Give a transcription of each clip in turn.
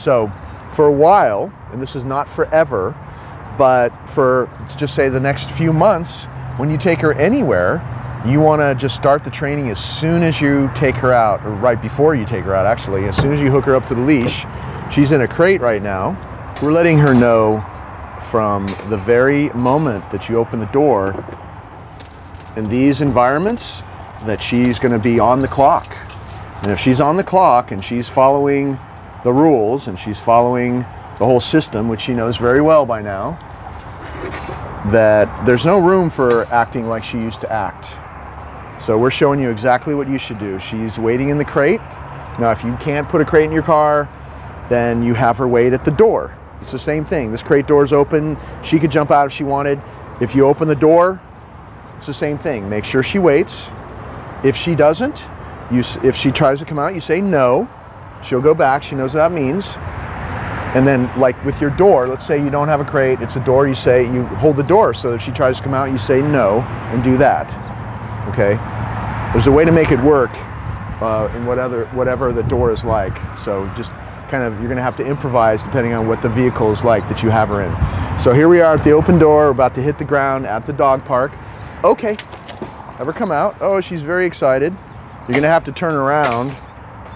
So for a while, and this is not forever, but for just say the next few months, when you take her anywhere, you want to just start the training as soon as you take her out, or right before you take her out, actually. As soon as you hook her up to the leash, she's in a crate right now. We're letting her know from the very moment that you open the door in these environments that she's going to be on the clock. And if she's on the clock and she's following the rules and she's following the whole system, which she knows very well by now, that there's no room for acting like she used to act. So we're showing you exactly what you should do. She's waiting in the crate. Now, if you can't put a crate in your car, then you have her wait at the door. It's the same thing. This crate door is open. She could jump out if she wanted. If you open the door, it's the same thing. Make sure she waits. If she doesn't, you, if she tries to come out, you say no. She'll go back. She knows what that means. And then, like with your door, let's say you don't have a crate, it's a door, you say, you hold the door. So if she tries to come out, you say no and do that. Okay? There's a way to make it work uh, in whatever, whatever the door is like. So just kind of, you're to have to improvise depending on what the vehicle is like that you have her in. So here we are at the open door, about to hit the ground at the dog park. Okay. Have her come out. Oh, she's very excited. You're to have to turn around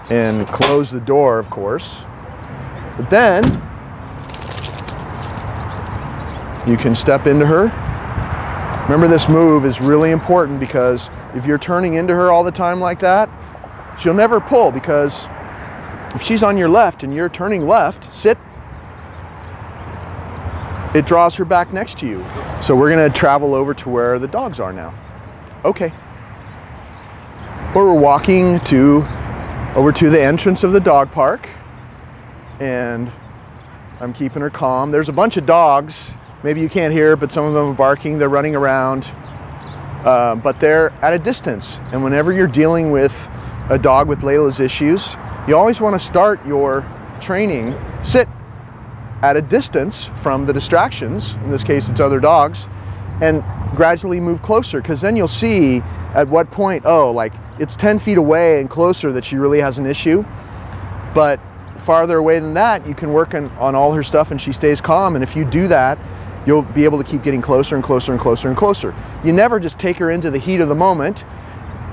and close the door, of course. But then you can step into her. Remember this move is really important because if you're turning into her all the time like that, she'll never pull because if she's on your left and you're turning left, sit, it draws her back next to you. So we're gonna travel over to where the dogs are now. Okay. Well, we're walking to over to the entrance of the dog park and I'm keeping her calm. There's a bunch of dogs. Maybe you can't hear, but some of them are barking. They're running around, uh, but they're at a distance. And whenever you're dealing with a dog with Layla's issues, you always want to start your training sit at a distance from the distractions. In this case, it's other dogs, and gradually move closer because then you'll see at what point, oh, like it's 10 feet away and closer that she really has an issue. But farther away than that, you can work on, on all her stuff and she stays calm. And if you do that, you'll be able to keep getting closer and closer and closer and closer. You never just take her into the heat of the moment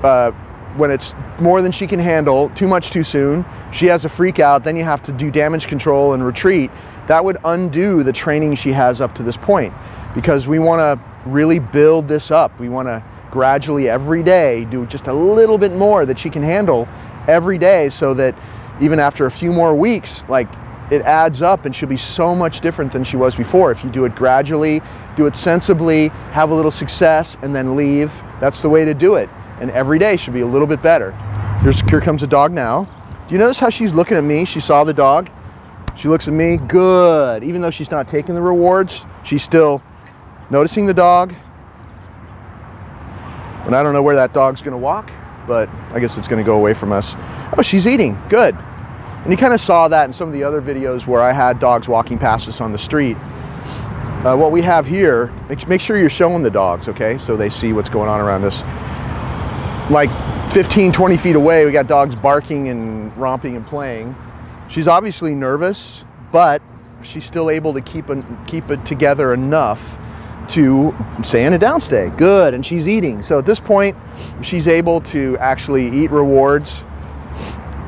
uh, when it's more than she can handle, too much too soon. She has a freak out, then you have to do damage control and retreat. That would undo the training she has up to this point because we want to really build this up. We want to gradually every day do just a little bit more that she can handle every day so that even after a few more weeks, like it adds up and she'll be so much different than she was before. If you do it gradually, do it sensibly, have a little success, and then leave, that's the way to do it. And every day should be a little bit better. Here's, here comes a dog now. Do you notice how she's looking at me? She saw the dog. She looks at me, good. Even though she's not taking the rewards, she's still noticing the dog. And I don't know where that dog's gonna walk, but I guess it's gonna go away from us. Oh, she's eating, good. And you kind of saw that in some of the other videos where I had dogs walking past us on the street. Uh, what we have here, make, make sure you're showing the dogs, okay? So they see what's going on around us. Like 15, 20 feet away, we got dogs barking and romping and playing. She's obviously nervous, but she's still able to keep, a, keep it together enough to stay in a downstay. Good, and she's eating. So at this point, she's able to actually eat rewards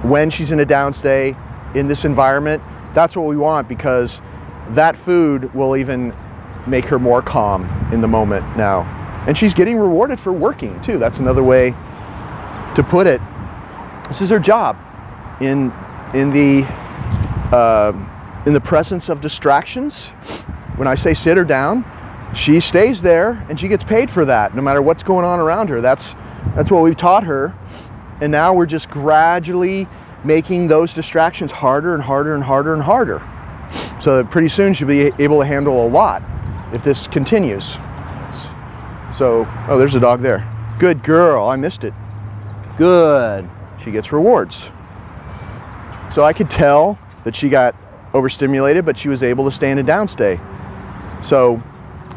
when she's in a downstay in this environment. That's what we want because that food will even make her more calm in the moment now. And she's getting rewarded for working too. That's another way to put it. This is her job in in the uh, in the presence of distractions. When I say sit her down, she stays there and she gets paid for that no matter what's going on around her. That's that's what we've taught her. And now we're just gradually making those distractions harder and harder and harder and harder. So that pretty soon she'll be able to handle a lot if this continues. So, oh, there's a dog there. Good girl, I missed it. Good. She gets rewards. So I could tell that she got overstimulated, but she was able to stay in a downstay. So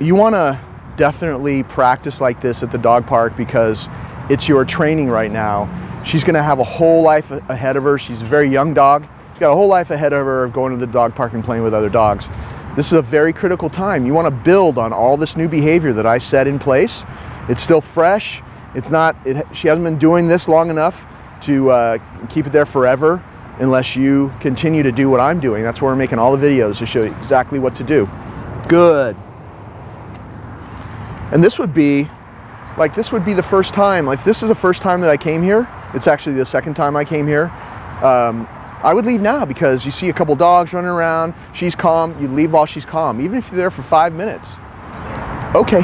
you want to definitely practice like this at the dog park because it's your training right now. She's going to have a whole life ahead of her. She's a very young dog. She's got a whole life ahead of her of going to the dog park and playing with other dogs. This is a very critical time. You want to build on all this new behavior that I set in place. It's still fresh. It's not, it, she hasn't been doing this long enough to uh, keep it there forever unless you continue to do what I'm doing. That's why we're making all the videos to show you exactly what to do. Good. And this would be, like this would be the first time, like if this is the first time that I came here, it's actually the second time I came here, um, I would leave now because you see a couple dogs running around, she's calm, you leave while she's calm, even if you're there for five minutes. Okay,